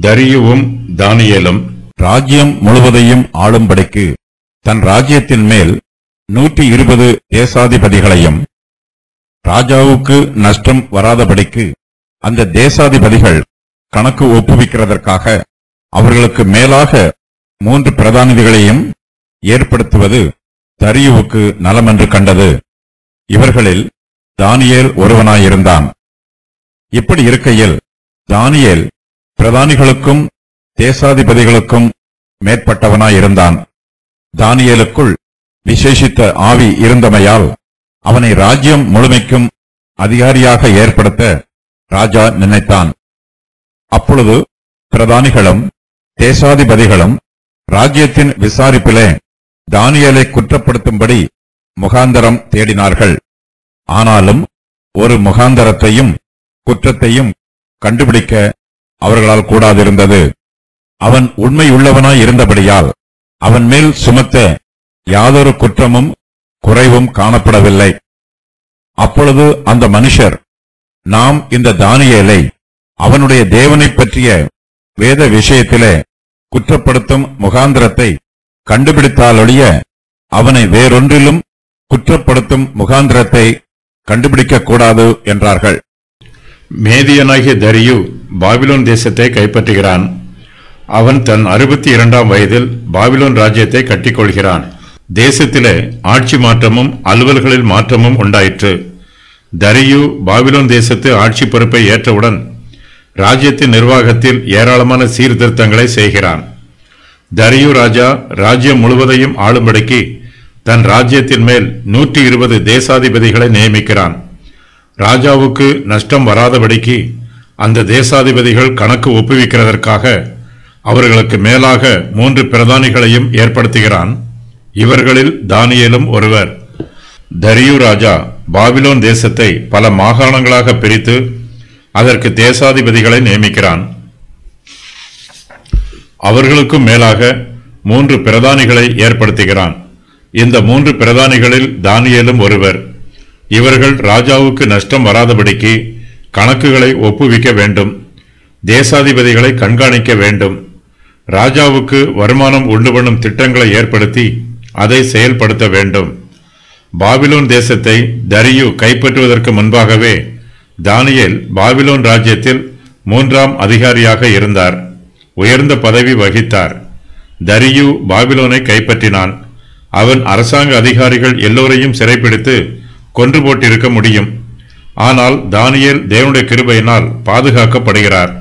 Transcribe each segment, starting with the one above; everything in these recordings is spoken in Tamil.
தரியுவும் தானியேலும் ராஜ்யம் முழுவதையும் ஆளும்படிக்கு தன் ராஜ்யத்தின் மேல் நூற்றி இருபது தேசாதிபதிகளையும் ராஜாவுக்கு நஷ்டம் வராதபடிக்கு அந்த தேசாதிபதிகள் கணக்கு ஒப்புவிக்கிறதற்காக அவர்களுக்கு மேலாக மூன்று பிரதானிதிகளையும் ஏற்படுத்துவது தரியுவுக்கு நலமென்று கண்டது. இவர்களில் தானியேல் ஒருவனாயிருந்தான். இப்படி இருக்கையில் தானியேல் பிரதானிகளுக்கும் தேசாதிபதிகளுக்கும் மேற்பட்டவனாயிருந்தான். தானியலுக்குள் விசேஷித்த ஆவி இருந்தமையால் அவனை ராஜ்யம் முழுமைக்கும் அதிகாரியாக ஏற்படுத்த ராஜா நினைத்தான். அப்பொழுது பிரதானிகளும் தேசாதிபதிகளும் ராஜ்யத்தின் விசாரிப்பிலே தானியலை குற்றப்படுத்தும்படி முகாந்தரம் தேடினார்கள். ஆனாலும் ஒரு முகாந்தரத்தையும் குற்றத்தையும் கண்டுபிடிக்க அவர்களால் கூடாதிருந்தது. அவன் உண்மையுள்ளவனாய் இருந்தபடியால் அவன் மேல் சுமத்த யாதொரு குற்றமும் குறைவும் காணப்படவில்லை. அப்பொழுது அந்த மனுஷர் நாம் இந்த தானியலை அவனுடைய தேவனைப் பற்றிய வேத விஷயத்திலே குற்றப்படுத்தும் முகாந்திரத்தை கண்டுபிடித்தாலொழிய அவனை வேறொன்றிலும் குற்றப்படுத்தும் முகாந்திரத்தை கண்டுபிடிக்கக்கூடாது என்றார்கள். மேதியனாகிய தரியு பாபிலோன் தேசத்தை கைப்பற்றுகிறான். அவன் தன் அறுபத்தி இரண்டாம் வயதில் பாபிலோன் ராஜ்யத்தை கட்டிக்கொள்கிறான். தேசத்திலே ஆட்சி மாற்றமும் அலுவல்களில் மாற்றமும் உண்டாயிற்று. தரியு பாபிலோன் தேசத்து ஆட்சி பொறுப்பை ஏற்றவுடன் ராஜ்யத்தின் நிர்வாகத்தில் ஏராளமான சீர்திருத்தங்களை செய்கிறான். தரியு ராஜா ராஜ்யம் முழுவதையும் ஆளும்படிக்கு தன் ராஜ்யத்தின் மேல் நூற்றி இருபது தேசாதிபதிகளை நியமிக்கிறான். ராஜாவுக்கு நஷ்டம் வராதபடிக்கு அந்த தேசாதிபதிகள் கணக்கு ஒப்புவிக்கிறதற்காக அவர்களுக்கு மேலாக மூன்று பிரதானிகளையும் ஏற்படுத்துகிறான். இவர்களில் தானியலும் ஒருவர். தரியு ராஜா பாபிலோன் தேசத்தை பல மாகாணங்களாக பிரித்து அதற்கு தேசாதிபதிகளை நியமிக்கிறான். அவர்களுக்கும் மேலாக மூன்று பிரதானிகளை ஏற்படுத்துகிறான். இந்த மூன்று பிரதானிகளில் தானியலும் ஒருவர். இவர்கள் ராஜாவுக்கு நஷ்டம் வராதபடிக்கு கணக்குகளை ஒப்புவிக்க வேண்டும் தேசாதிபதிகளை கண்காணிக்க வேண்டும் ராஜாவுக்கு வருமானம் உண்டு பண்ணும் திட்டங்களை ஏற்படுத்தி அதை செயல்படுத்த வேண்டும். பாபிலோன் தேசத்தை தரியு கைப்பற்றுவதற்கு முன்பாகவே தானியல் பாபிலோன் ராஜ்யத்தில் மூன்றாம் அதிகாரியாக இருந்தார் உயர்ந்த பதவி வகித்தார். தரியு பாபிலோனை கைப்பற்றினான். அவன் அரசாங்க அதிகாரிகள் எல்லோரையும் சிறைப்பிடித்து கொன்று போட்டிருக்க முடியும். ஆனால் தானியேல் தேவனுடைய கிருபையினால் பாதுகாக்கப்படுகிறார்.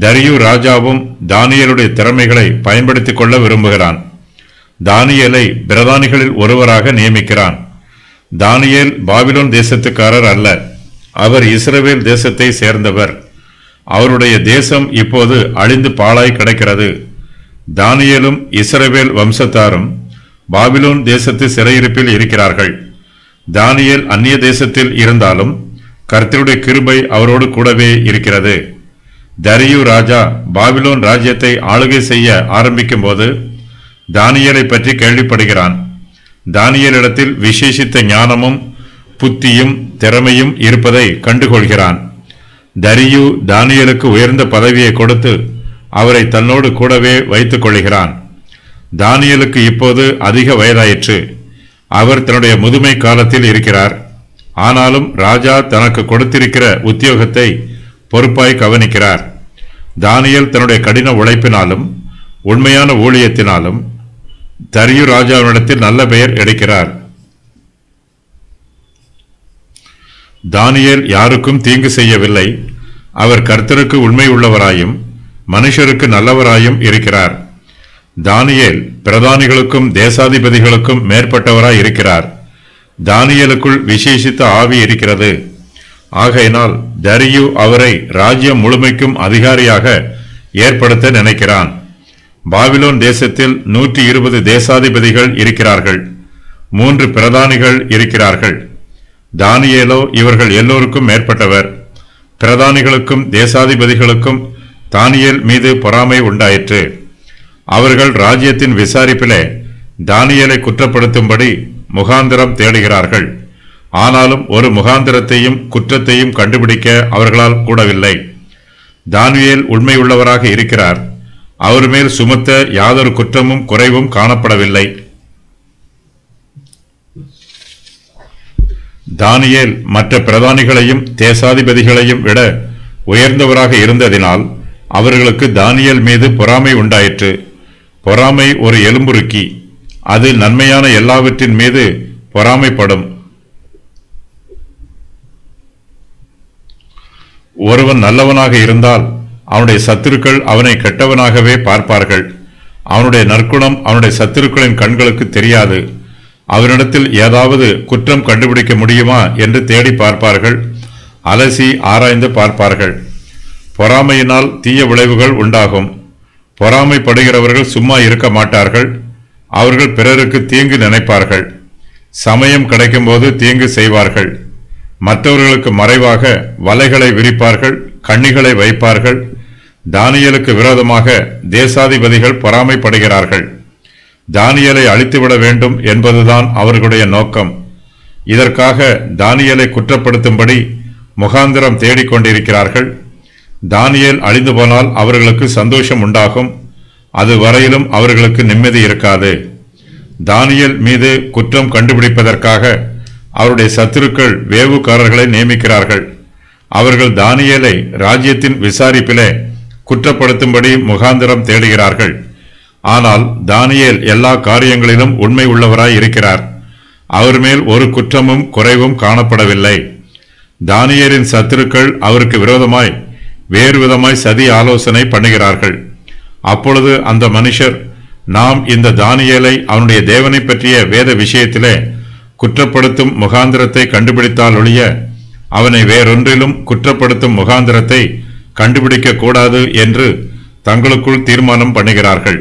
தரியு ராஜாவும் தானியலுடைய திறமைகளை பயன்படுத்திக் கொள்ள விரும்புகிறான். தானியேலை பிரதானிகளில் ஒருவராக நியமிக்கிறான். தானியேல் பாபிலோன் தேசத்துக்காரர் அல்ல. அவர் இஸ்ரவேல் தேசத்தை சேர்ந்தவர். அவருடைய தேசம் இப்போது அழிந்து பாழாய் கிடக்கிறது. தானியலும் இஸ்ரவேல் வம்சத்தாரும் பாபிலோன் தேசத்து சிறையிருப்பில் இருக்கிறார்கள். தானியல் அந்நிய தேசத்தில் இருந்தாலும் கர்த்தருடைய கிருபை அவரோடு கூடவே இருக்கிறது. தரியு ராஜா பாபிலோன் ராஜ்யத்தை ஆளுகை செய்ய ஆரம்பிக்கும் போது தானியலை பற்றி கேள்விப்படுகிறான். தானியலிடத்தில் விசேஷித்த ஞானமும் புத்தியும் திறமையும் இருப்பதை கண்டுகொள்கிறான். தரியு தானியலுக்கு உயர்ந்த பதவியை கொடுத்து அவரை தன்னோடு கூடவே வைத்துக் கொள்கிறான். தானியலுக்கு இப்போது அதிக வயதாயிற்று. அவர் தன்னுடைய முதுமை காலத்தில் இருக்கிறார். ஆனாலும் ராஜா தனக்கு கொடுத்திருக்கிற உத்தியோகத்தை பொறுப்பாய் கவனிக்கிறார். தானியேல் தன்னுடைய கடின உழைப்பினாலும் உண்மையான ஊழியத்தினாலும் தரியு ராஜாவினிடத்தில் நல்ல பெயர் எடுக்கிறார். தானியேல் யாருக்கும் தீங்கு செய்யவில்லை. அவர் கர்த்தருக்கு உண்மை உள்ளவராயும் மனுஷருக்கு நல்லவராயும் இருக்கிறார். தானியேல் பிரதானிகளுக்கும் தேசாதிபதிகளுக்கும் மேற்பட்டவராய் இருக்கிறார். தானியலுக்குள் விசேஷித்த ஆவி இருக்கிறது. ஆகையினால் தரியு அவரை ராஜ்யம் முழுமைக்கும் அதிகாரியாக ஏற்படுத்த நினைக்கிறான். பாபிலோன் தேசத்தில் நூற்றி இருபது தேசாதிபதிகள் இருக்கிறார்கள். மூன்று பிரதானிகள் இருக்கிறார்கள். தானியேலோ இவர்கள் எல்லோருக்கும் மேற்பட்டவர். பிரதானிகளுக்கும் தேசாதிபதிகளுக்கும் தானியேல் மீது பொறாமை உண்டாயிற்று. அவர்கள் ராஜ்யத்தின் விசாரிப்பிலே தானியலை குற்றப்படுத்தும்படி முகாந்திரம் தேடுகிறார்கள். ஆனாலும் ஒரு முகாந்திரத்தையும் குற்றத்தையும் கண்டுபிடிக்க அவர்களால் கூடவில்லை. தானியல் உண்மையுள்ளவராக இருக்கிறார். அவர் மேல் சுமத்த யாதொரு குற்றமும் குறைவும் காணப்படவில்லை. தானியேல் மற்ற பிரதானிகளையும் தேசாதிபதிகளையும் விட உயர்ந்தவராக இருந்ததினால் அவர்களுக்கு தானியல் மீது பொறாமை உண்டாயிற்று. பொறாமை ஒரு எலும்புருக்கி அது நன்மையான எல்லாவற்றின் மீது பொறாமைப்படும். ஒருவன் நல்லவனாக இருந்தால் அவனுடைய சத்துருக்கள் அவனை கெட்டவனாகவே பார்ப்பார்கள். அவனுடைய நற்குணம் அவனுடைய சத்துருக்களின் கண்களுக்கு தெரியாது. அவனிடத்தில் ஏதாவது குற்றம் கண்டுபிடிக்க முடியுமா என்று தேடி பார்ப்பார்கள். அலசி ஆராய்ந்து பார்ப்பார்கள். பொறாமையினால் தீய விளைவுகள் உண்டாகும். பொறாமைப்படுகிறவர்கள் சும்மா இருக்க மாட்டார்கள். அவர்கள் பிறருக்கு தீங்கு நினைப்பார்கள். சமயம் கிடைக்கும்போது தீங்கு செய்வார்கள். மற்றவர்களுக்கு மறைவாக வலைகளை விரிப்பார்கள் கண்ணிகளை வைப்பார்கள். தானியலுக்கு விரோதமாக தேசாதிபதிகள் பொறாமைப்படுகிறார்கள். தானியலை அழித்துவிட வேண்டும் என்பதுதான் அவர்களுடைய நோக்கம். இதற்காக தானியலை குற்றப்படுத்தும்படி முகாந்திரம் தேடிக்கொண்டிருக்கிறார்கள். தானியல் அழிந்து போனால் அவர்களுக்கு சந்தோஷம் உண்டாகும். அது வரையிலும் அவர்களுக்கு நிம்மதி இருக்காது. தானியல் மீது குற்றம் கண்டுபிடிப்பதற்காக அவருடைய சத்துருக்கள் வேவுக்காரர்களை நியமிக்கிறார்கள். அவர்கள் தானியலை ராஜ்யத்தின் விசாரிப்பிலே குற்றப்படுத்தும்படி முகாந்திரம் தேடுகிறார்கள். ஆனால் தானியல் எல்லா காரியங்களிலும் உண்மை உள்ளவராய் இருக்கிறார். அவர் மேல் ஒரு குற்றமும் குறைவும் காணப்படவில்லை. தானியரின் சத்துருக்கள் அவருக்கு விரோதமாய் வேறு விதமாய் சதி ஆலோசனை பண்ணுகிறார்கள். அப்பொழுது அந்த மனுஷர் நாம் இந்த தானியேலை அவனுடைய தேவனை பற்றிய வேத விஷயத்திலே குற்றப்படுத்தும் முகாந்திரத்தை கண்டுபிடித்தால் ஒழிய அவனை வேறொன்றிலும் குற்றப்படுத்தும் முகாந்திரத்தை கண்டுபிடிக்க கூடாது என்று தங்களுக்குள் தீர்மானம் பண்ணுகிறார்கள்.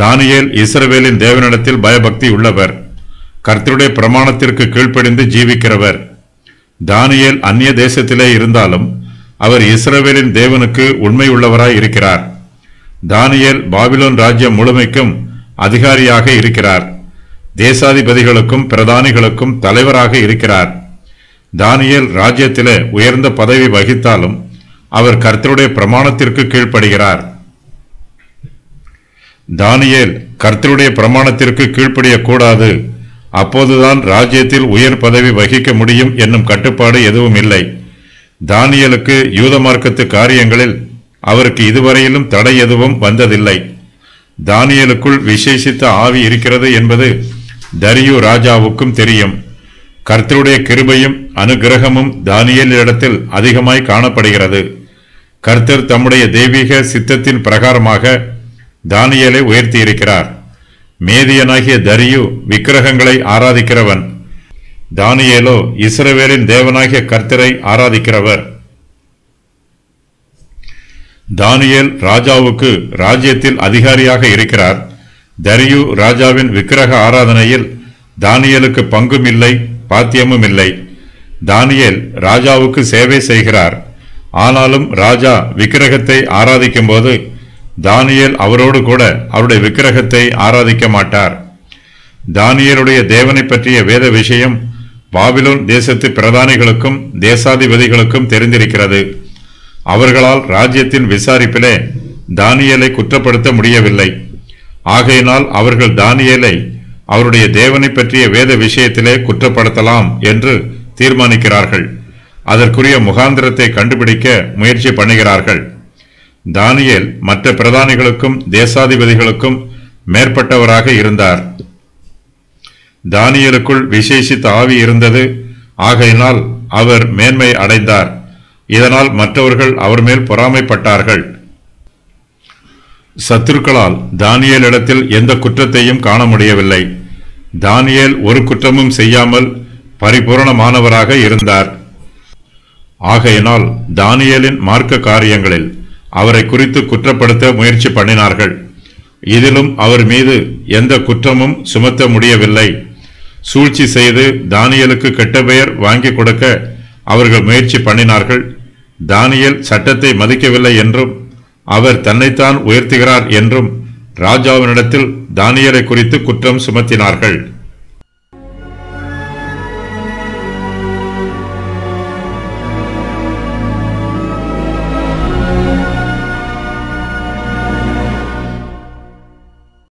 தானியேல் இஸ்ரவேலின் தேவனிடத்தில் பயபக்தி உள்ளவர். கர்த்தருடைய பிரமாணத்திற்கு கீழ்ப்படிந்து ஜீவிக்கிறவர். தானியேல் அந்நிய தேசத்திலே இருந்தாலும் அவர் இஸ்ரவேலின் தேவனுக்கு உண்மை உள்ளவராய் இருக்கிறார். தானியல் பாபிலோன் ராஜ்யம் முழுமைக்கும் அதிகாரியாக இருக்கிறார். தேசாதிபதிகளுக்கும் பிரதானிகளுக்கும் தலைவராக இருக்கிறார். தானியல் ராஜ்யத்திலே உயர்ந்த பதவி வகித்தாலும் அவர் கர்த்தருடைய பிரமாணத்திற்கு கீழ்ப்படுகிறார். தானியேல் கர்த்தருடைய பிரமாணத்திற்கு கீழ்ப்படியக்கூடாது. அப்போதுதான் ராஜ்யத்தில் உயர் பதவி வகிக்க முடியும் என்னும் கட்டுப்பாடு எதுவும் இல்லை. தானியலுக்கு யூத மார்க்கத்து காரியங்களில் அவருக்கு இதுவரையிலும் தடை எதுவும் வந்ததில்லை. தானியலுக்குள் விசேஷித்த ஆவி இருக்கிறது என்பது தரியு ராஜாவுக்கும் தெரியும். கர்த்தருடைய கிருபையும் அனுகிரகமும் தானியலிடத்தில் அதிகமாய் காணப்படுகிறது. கர்த்தர் தம்முடைய தெய்வீக சித்தத்தின் பிரகாரமாக தானியலை உயர்த்தியிருக்கிறார். மேதியனாகிய தரியு விக்கிரகங்களை ஆராதிக்கிறவன். தானியேலோ இஸ்ரவேலின் தேவனாகிய கர்த்தரை ஆராதிக்கிறவர். தானியேல் ராஜாவுக்கு ராஜ்யத்தில் அதிகாரியாக இருக்கிறார். தரியு ராஜாவின் விக்கிரக ஆராதனையில் தானியலுக்கு பங்கும் இல்லை பாத்தியமும் இல்லை. தானியேல் ராஜாவுக்கு சேவை செய்கிறார். ஆனாலும் ராஜா விக்கிரகத்தை ஆராதிக்கும் போது தானியேல் அவரோடு கூட அவருடைய விக்கிரகத்தை ஆராதிக்க மாட்டார். தானியலுடைய தேவனை பற்றிய வேத விஷயம் பாபிலோன் தேசத்து பிரதானிகளுக்கும் தேசாதிபதிகளுக்கும் தெரிந்திருக்கிறது. அவர்களால் ராஜ்யத்தின் விசாரிப்பிலே தானியலை குற்றப்படுத்த முடியவில்லை. ஆகையினால் அவர்கள் தானியேலை அவருடைய தேவனை பற்றிய வேத விஷயத்திலே குற்றப்படுத்தலாம் என்று தீர்மானிக்கிறார்கள். அதற்குரிய முகாந்திரத்தை கண்டுபிடிக்க முயற்சி பண்ணுகிறார்கள். தானியேல் மற்ற பிரதானிகளுக்கும் தேசாதிபதிகளுக்கும் மேற்பட்டவராக இருந்தார். தானியலுக்குள் விசேஷித்த ஆவி இருந்தது. ஆகையினால் அவர் மேன்மை அடைந்தார். இதனால் மற்றவர்கள் அவர் மேல் பொறாமைப்பட்டார்கள். சத்துருக்களால் தானியேலிடத்தில் எந்த குற்றத்தையும் காண முடியவில்லை. தானியல் ஒரு குற்றமும் செய்யாமல் பரிபூரணமானவராக இருந்தார். ஆகையினால் தானியலின் மார்க்க காரியங்களில் அவரை குறித்து குற்றப்படுத்த முயற்சி பண்ணினார்கள். இதிலும் அவர் மீது எந்த குற்றமும் சுமத்த முடியவில்லை. சூழ்ச்சி செய்து தானியலுக்கு கெட்ட பெயர் வாங்கி கொடுக்க அவர்கள் முயற்சி பண்ணினார்கள். தானியல் சட்டத்தை மதிக்கவில்லை என்றும் அவர் தன்னைத்தான் உயர்த்துகிறார் என்றும் ராஜாவினிடத்தில் தானியலை குறித்து குற்றம் சுமத்தினார்கள்.